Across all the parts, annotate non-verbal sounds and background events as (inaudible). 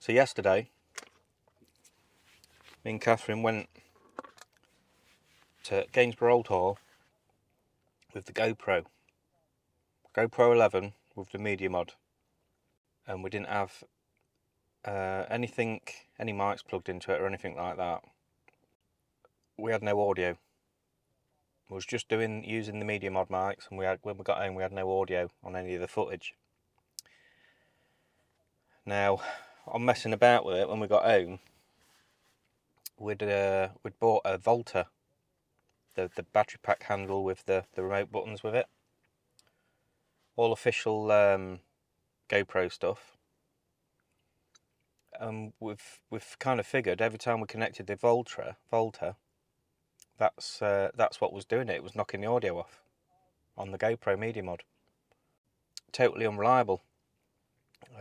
So yesterday, me and Catherine went to Gainsborough Old Hall with the GoPro. GoPro 11 with the media mod. And we didn't have uh, anything, any mics plugged into it or anything like that. We had no audio. We was just doing using the media mod mics and we had when we got home we had no audio on any of the footage. Now, I'm messing about with it when we got home. We'd uh, we'd bought a Volta, the the battery pack handle with the the remote buttons with it. All official um, GoPro stuff. And we've we've kind of figured every time we connected the Volta Volta, that's uh, that's what was doing it. It was knocking the audio off on the GoPro Media Mod. Totally unreliable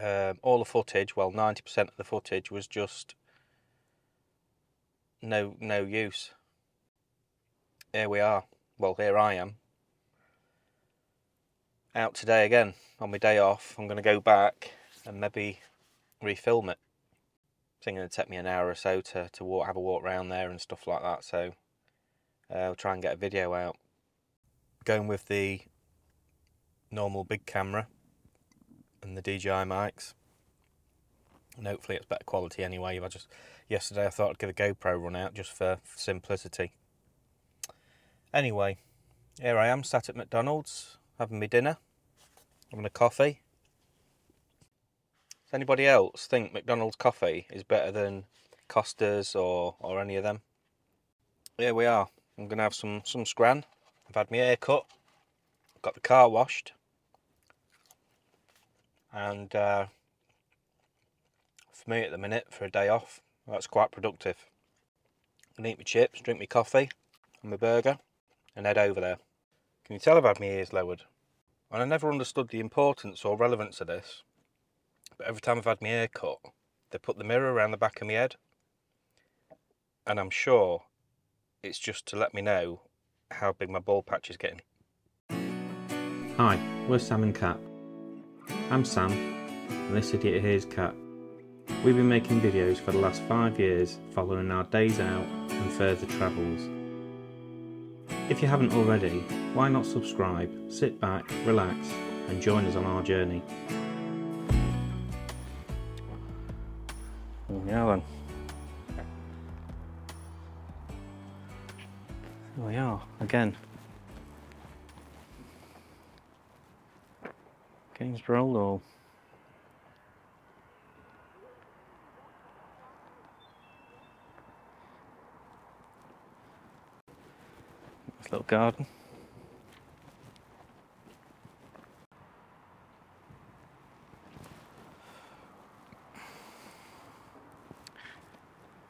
um, all the footage, well, 90% of the footage was just no no use. Here we are. Well, here I am. Out today again on my day off. I'm going to go back and maybe refilm it. I think it'll take me an hour or so to, to walk, have a walk around there and stuff like that. So uh, I'll try and get a video out. Going with the normal big camera and the DJI mics. And hopefully it's better quality anyway. I just yesterday I thought I'd give a GoPro run out just for simplicity. Anyway, here I am sat at McDonald's having my dinner, having a coffee. Does anybody else think McDonald's coffee is better than Costa's or, or any of them? Here we are. I'm going to have some, some scran. I've had my hair cut, got the car washed, and uh, for me at the minute for a day off that's quite productive. I can eat my chips drink my coffee and my burger and head over there. Can you tell I've had my ears lowered? And I never understood the importance or relevance of this but every time I've had my hair cut they put the mirror around the back of my head. And I'm sure it's just to let me know how big my bald patch is getting. Hi, we're Sam and I'm Sam, and this idiot here is Cat. We've been making videos for the last five years following our days out and further travels. If you haven't already, why not subscribe, sit back, relax and join us on our journey. Yeah then. Here we are, again. Gainsborough or This little garden.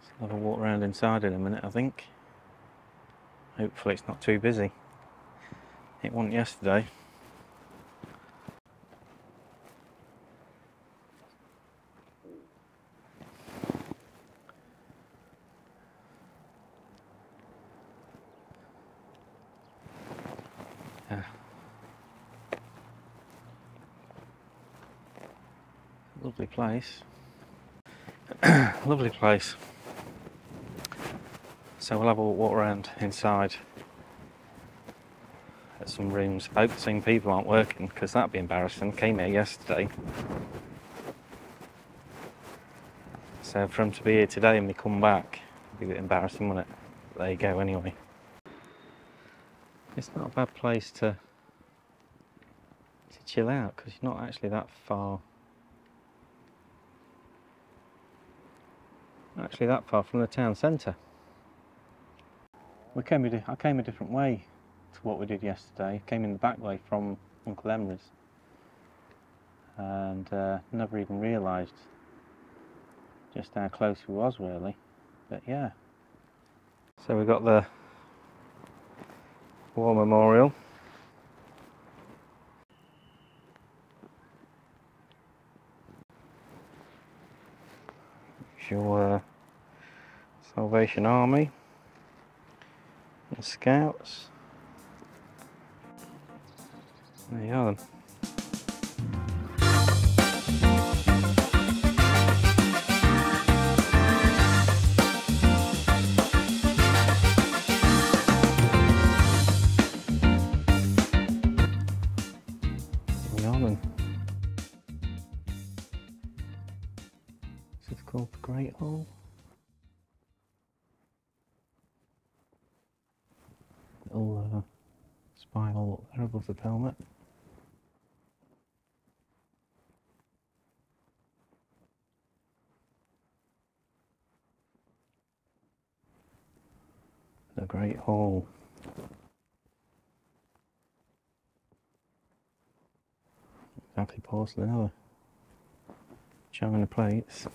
Let's have a walk around inside in a minute, I think. Hopefully it's not too busy. It wasn't yesterday. Yeah. Lovely place. (clears throat) Lovely place. So we'll have a walk around inside at some rooms. Same people aren't working because that'd be embarrassing. Came here yesterday. So for them to be here today and we come back, it'd be a bit embarrassing, wouldn't it? But there you go anyway. It's not a bad place to to chill out because you're not actually that far actually that far from the town centre. We came a di- I came a different way to what we did yesterday. Came in the back way from Uncle Emery's and uh, never even realised just how close we was really. But yeah. So we got the War Memorial. Your uh, Innovation Army Scouts. There you are then. It's called the Great Hall. The pelmet. The Great Hall. Exactly porcelain either. China plates.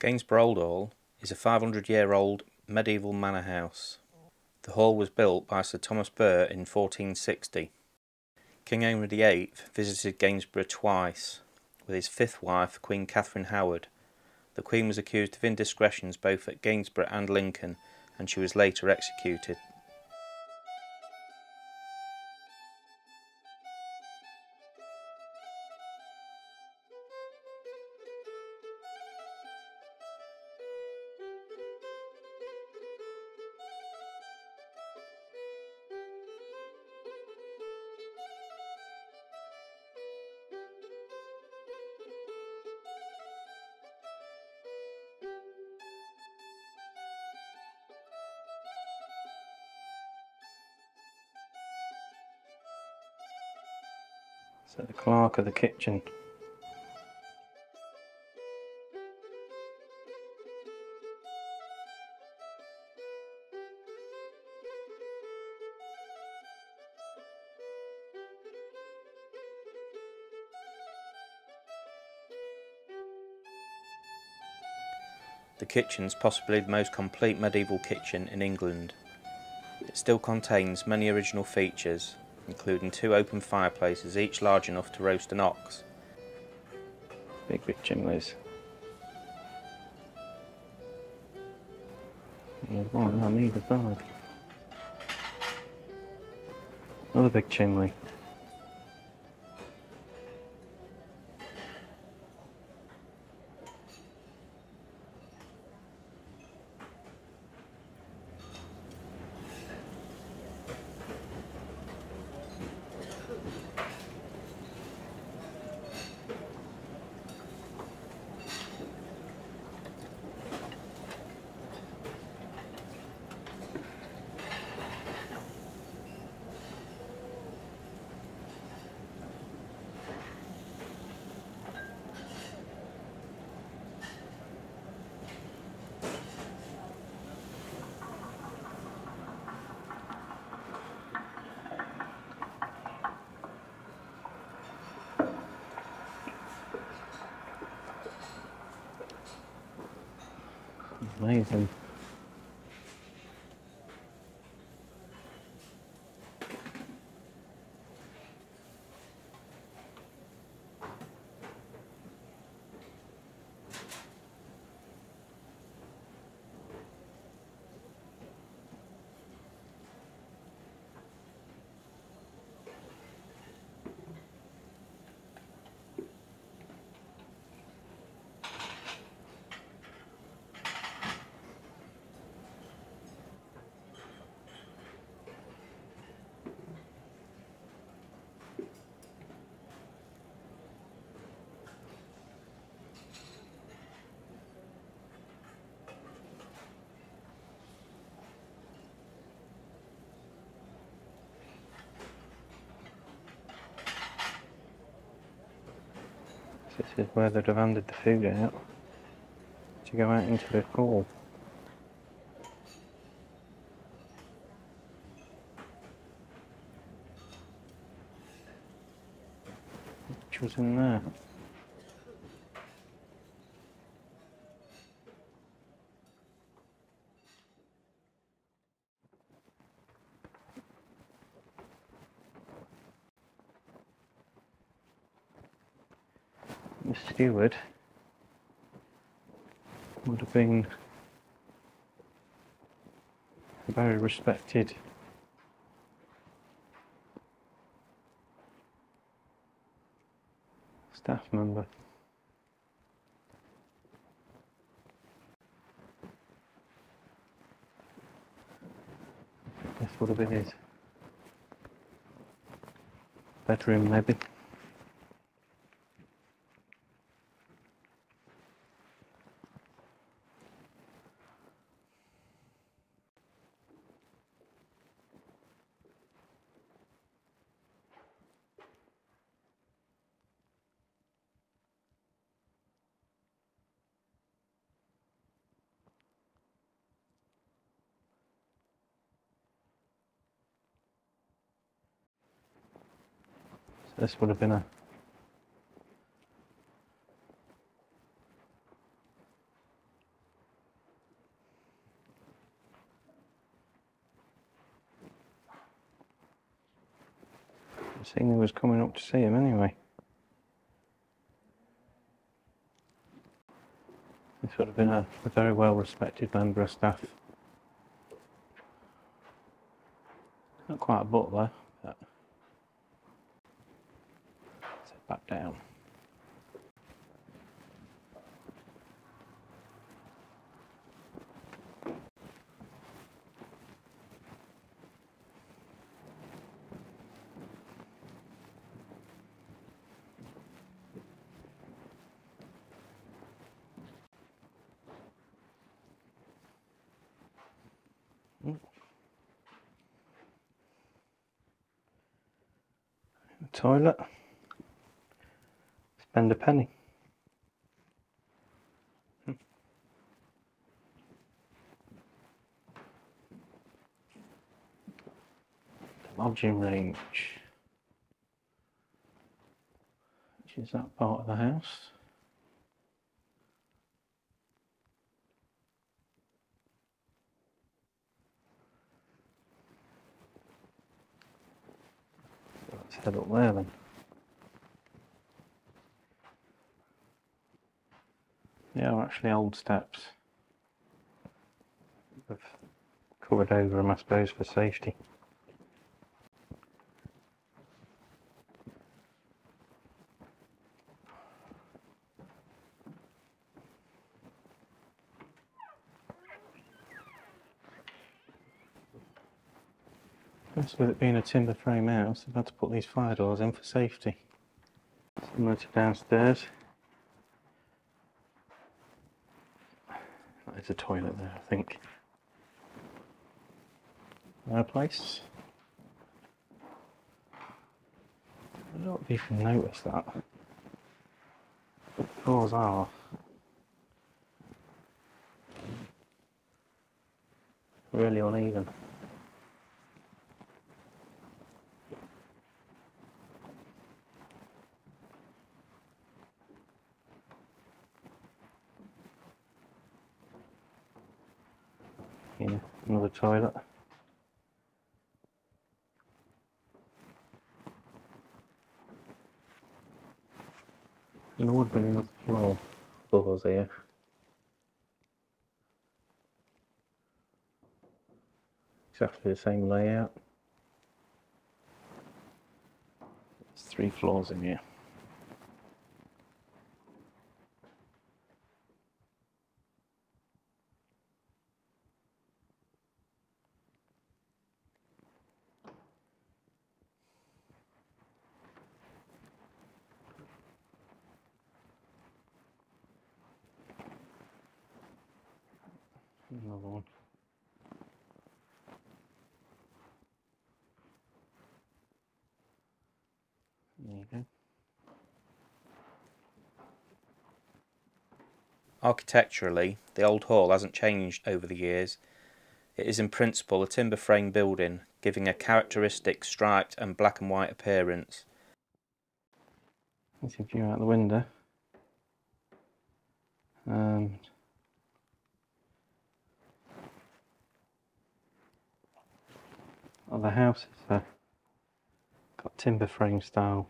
Gainsborough Old Hall is a 500 year old medieval manor house. The hall was built by Sir Thomas Burgh in 1460. King Henry VIII visited Gainsborough twice with his fifth wife, Queen Catherine Howard. The Queen was accused of indiscretions both at Gainsborough and Lincoln, and she was later executed. So the clerk of the kitchen. The kitchen's possibly the most complete medieval kitchen in England. It still contains many original features, including two open fireplaces, each large enough to roast an ox. Big, big chimneys. There's one on either side. Another big chimney. Amazing. This is where they'd have handed the food out to go out into the hall. Which was in there. The steward would have been a very respected staff member. This would have been his bedroom, maybe. This would have been a seen who was coming up to see him anyway. This would have been a, a very well respected member of staff. Not quite a butler, but sit back down. toilet. Spend a penny. Hmm. The lodging range. Which is that part of the house. Let's head up there then. Yeah, are actually old steps. I've covered over them, I suppose, for safety. Yes, with it being a timber frame house, I've had to put these fire doors in for safety. Similar to downstairs. That is a toilet there, I think. Fireplace. Know if you can notice that. The floors are really uneven. Yeah, another toilet. There would be another floor above us here. Exactly the same layout. There's three floors in here. Another one. There you go. Architecturally, the old hall hasn't changed over the years. It is in principle a timber frame building, giving a characteristic striped and black and white appearance. See a view out the window. Um, oh, the house is uh, got timber frame style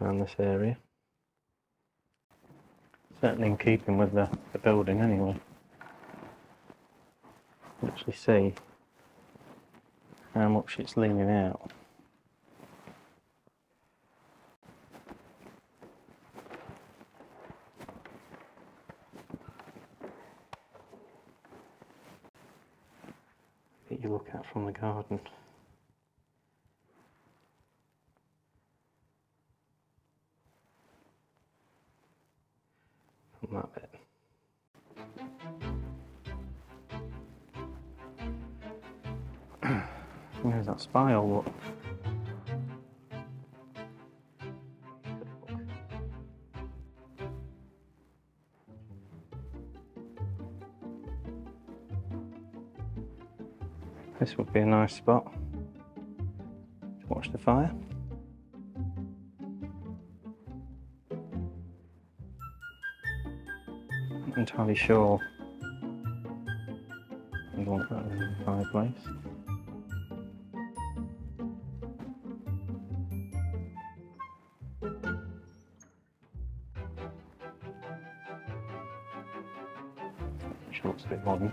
around this area. Certainly in keeping with the, the building anyway. Actually see how much it's leaning out. that you look at from the garden. That spile look? This would be a nice spot to watch the fire. Not entirely sure we want that in the fireplace. Bit modern.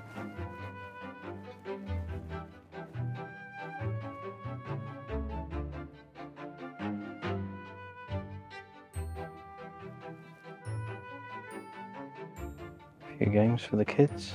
A few games for the kids.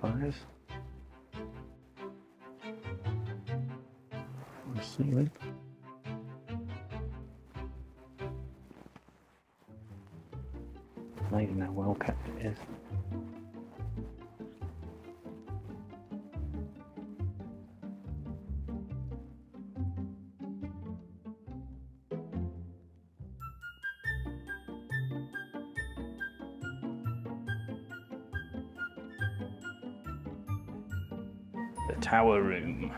Fires. On the ceiling. Amazing how well kept it is. The tower room.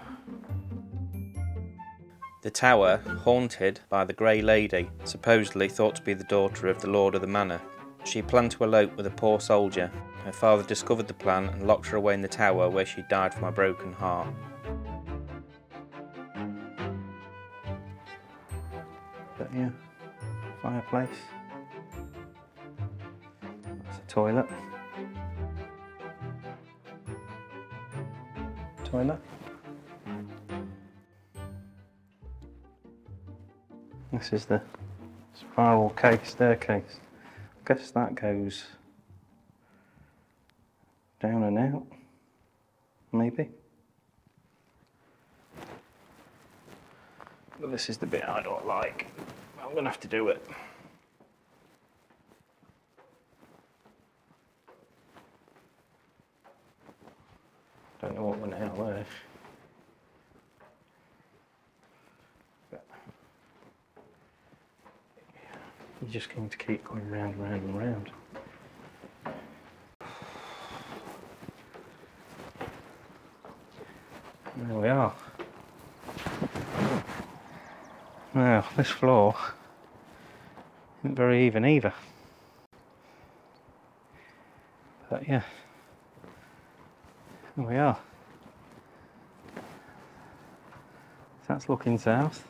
The tower, haunted by the Grey Lady, supposedly thought to be the daughter of the Lord of the Manor. She planned to elope with a poor soldier. Her father discovered the plan and locked her away in the tower where she died from a broken heart. But yeah, fireplace. That's a toilet. This is the spiral cake staircase. I guess that goes down and out, maybe. But this is the bit I don't like. I'm gonna have to do it. Don't know what went out there. You're just going to keep going round and round and round. There we are. Now, this floor isn't very even either. But yeah, here we are. That's looking south.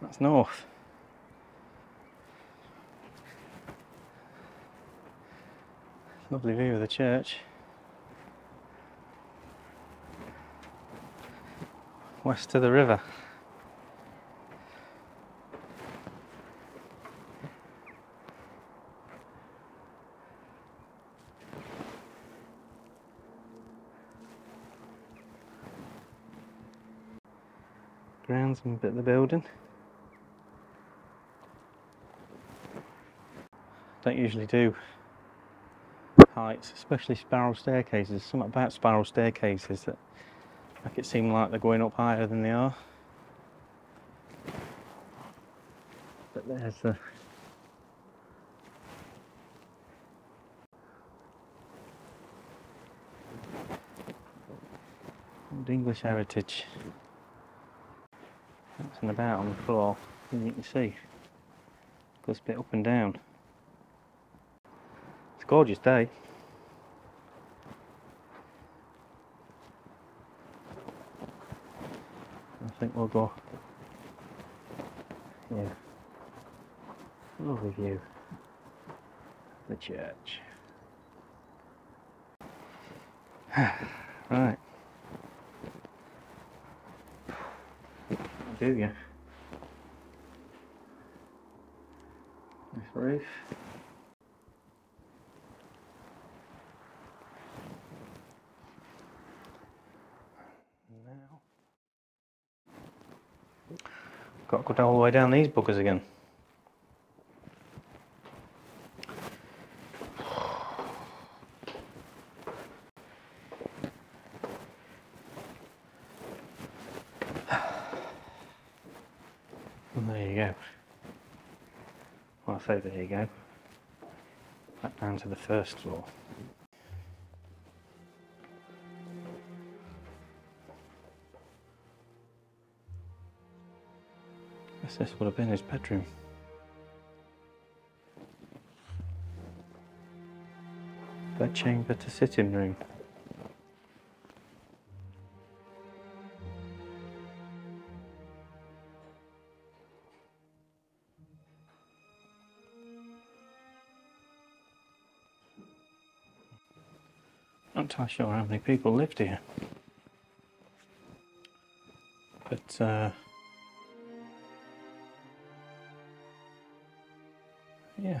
That's north. Lovely view of the church. West to the river. Grounds and bit of the building. Don't usually do heights, especially spiral staircases. Something about spiral staircases that make it seem like they're going up higher than they are. But there's the old English heritage. That's about on the floor, as you can see. Goes a bit up and down. A gorgeous day. I think we'll go Yeah. Lovely view. The church. (sighs) right. Do you? Nice roof. Got to go all the way down these buggers again. And there you go. Well, I say there you go. Back down to the first floor. Guess this would have been his bedroom. Bed chamber to sitting room. Not entirely sure how many people lived here. But, uh, yeah.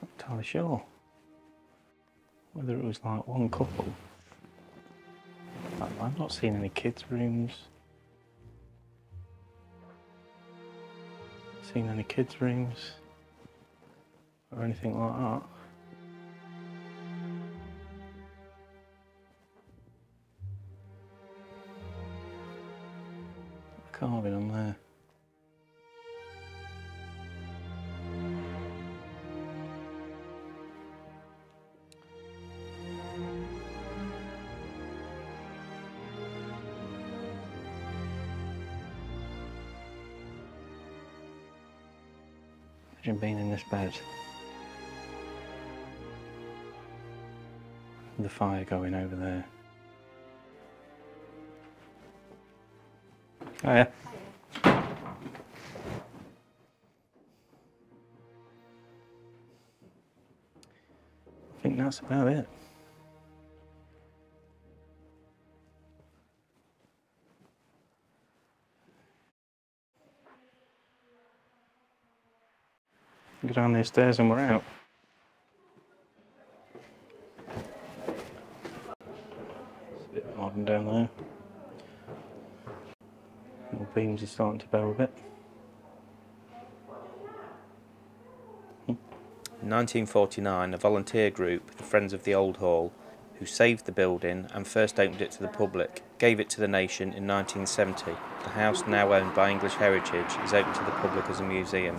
Not entirely sure whether it was like one couple. I've not seen any kids' rooms. Seen any kids' rooms or anything like that. carving on there. Imagine being in this bed. The fire going over there. Oh yeah. I think that's about it. Down these stairs and we're out. It's a bit modern down there. Little beams are starting to bow a bit. In 1949, a volunteer group, the Friends of the Old Hall, who saved the building and first opened it to the public, gave it to the nation in 1970. The house, now owned by English Heritage, is open to the public as a museum.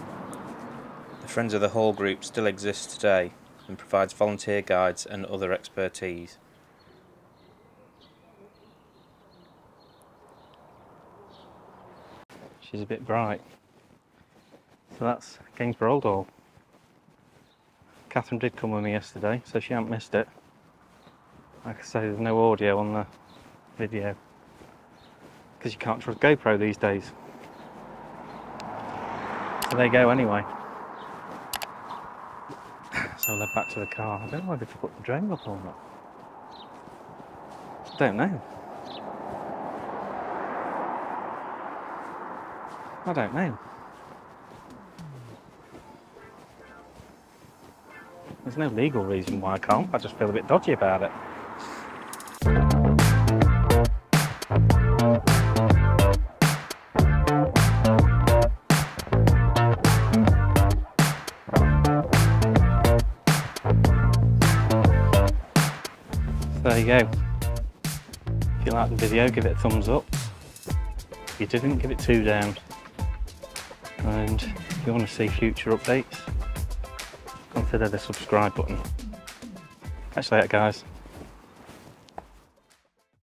The Friends of the Hall group still exists today and provides volunteer guides and other expertise. She's a bit bright. So that's Gainsborough Old Hall. Catherine did come with me yesterday, so she hasn't missed it. Like I say, there's no audio on the video because you can't trust GoPro these days. So there you go anyway. So I led back to the car. I don't know whether to put the drone up or not. Don't know. I don't know. There's no legal reason why I can't. I just feel a bit dodgy about it. Go. If you liked the video, give it a thumbs up. If you didn't, give it two down. And if you want to see future updates, consider the subscribe button. Catch you later, guys.